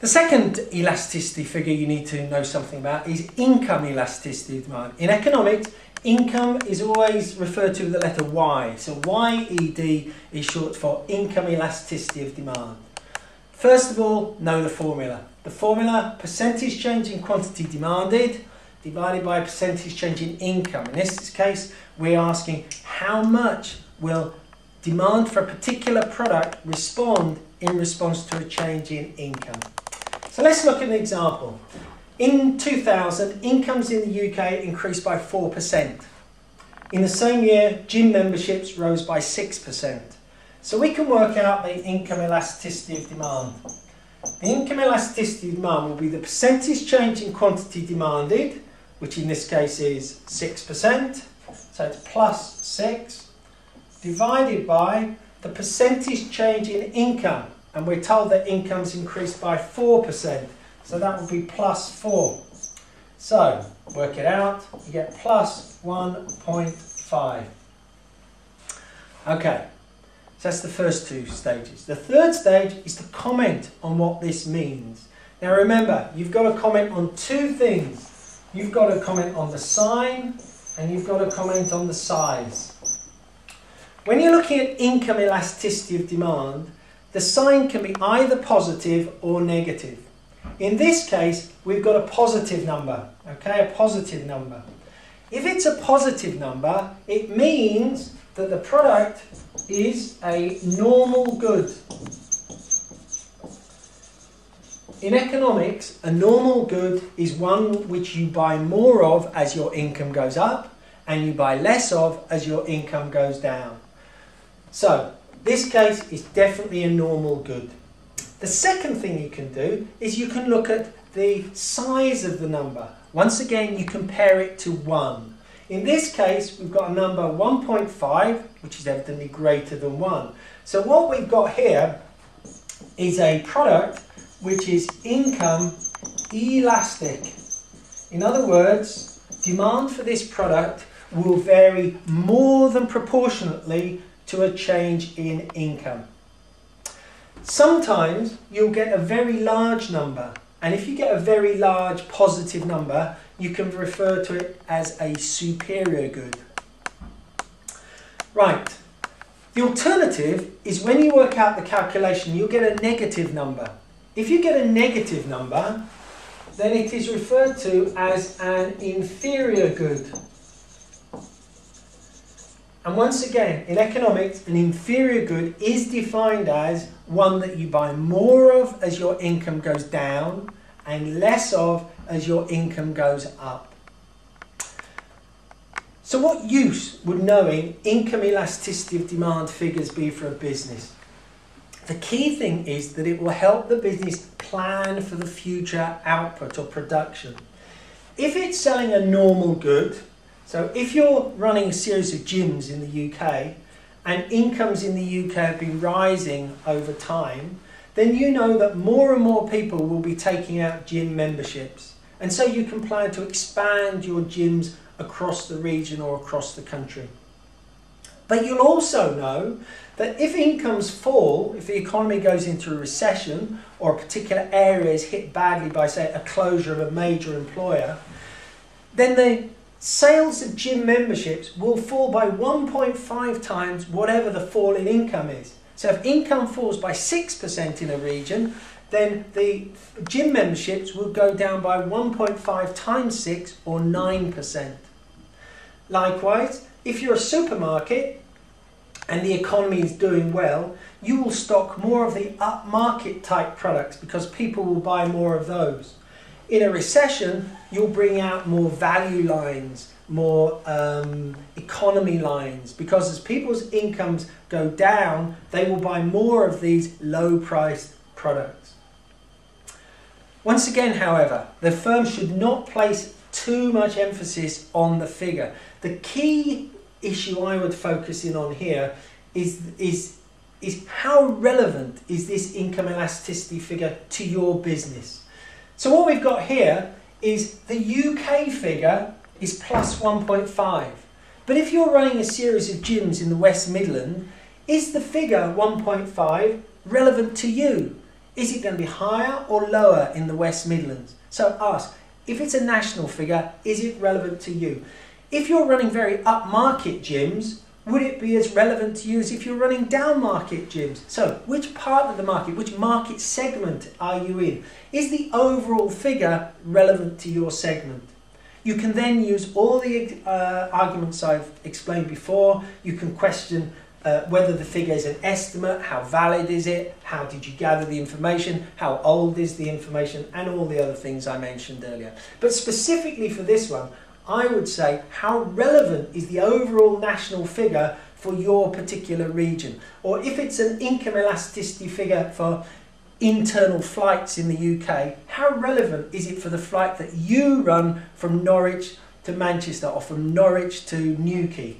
The second elasticity figure you need to know something about is income elasticity of demand. In economics, income is always referred to with the letter Y. So YED is short for income elasticity of demand. First of all, know the formula. The formula, percentage change in quantity demanded divided by percentage change in income. In this case, we're asking how much will demand for a particular product respond in response to a change in income. So let's look at an example. In 2000, incomes in the UK increased by 4%. In the same year, gym memberships rose by 6%. So we can work out the income elasticity of demand. The income elasticity of demand will be the percentage change in quantity demanded, which in this case is 6%, so it's plus 6, divided by the percentage change in income, and we're told that income's increased by 4%. So that would be plus 4. So, work it out, you get plus 1.5. Okay, so that's the first two stages. The third stage is to comment on what this means. Now remember, you've got to comment on two things. You've got to comment on the sign and you've got to comment on the size. When you're looking at income elasticity of demand, the sign can be either positive or negative. In this case, we've got a positive number, okay, a positive number. If it's a positive number, it means that the product is a normal good. In economics, a normal good is one which you buy more of as your income goes up and you buy less of as your income goes down. So, this case is definitely a normal good. The second thing you can do is you can look at the size of the number. Once again, you compare it to 1. In this case, we've got a number 1.5, which is evidently greater than 1. So what we've got here is a product which is income elastic. In other words, demand for this product will vary more than proportionately to a change in income. Sometimes you'll get a very large number, and if you get a very large positive number, you can refer to it as a superior good. Right, the alternative is when you work out the calculation, you'll get a negative number. If you get a negative number, then it is referred to as an inferior good. And once again, in economics, an inferior good is defined as one that you buy more of as your income goes down and less of as your income goes up. So what use would knowing income elasticity of demand figures be for a business? The key thing is that it will help the business plan for the future output or production. If it's selling a normal good, so if you're running a series of gyms in the UK and incomes in the UK have been rising over time, then you know that more and more people will be taking out gym memberships. And so you can plan to expand your gyms across the region or across the country. But you'll also know that if incomes fall, if the economy goes into a recession or a particular area is hit badly by, say, a closure of a major employer, then the sales of gym memberships will fall by 1.5 times whatever the fall in income is. So if income falls by 6% in a region, then the gym memberships will go down by 1.5 times 6 or 9%. Likewise, if you're a supermarket and the economy is doing well, you will stock more of the upmarket type products because people will buy more of those. In a recession, you'll bring out more value lines, more um, economy lines, because as people's incomes go down, they will buy more of these low priced products. Once again, however, the firm should not place too much emphasis on the figure. The key issue I would focus in on here is, is, is how relevant is this income elasticity figure to your business? So what we've got here is the UK figure is plus 1.5. But if you're running a series of gyms in the West Midland, is the figure 1.5 relevant to you? Is it going to be higher or lower in the West Midlands? So ask, if it's a national figure, is it relevant to you? If you're running very upmarket gyms, would it be as relevant to you as if you're running down market gyms? So, which part of the market, which market segment are you in? Is the overall figure relevant to your segment? You can then use all the uh, arguments I've explained before. You can question uh, whether the figure is an estimate, how valid is it, how did you gather the information, how old is the information, and all the other things I mentioned earlier. But specifically for this one, I would say how relevant is the overall national figure for your particular region? Or if it's an income elasticity figure for internal flights in the UK, how relevant is it for the flight that you run from Norwich to Manchester or from Norwich to Newquay?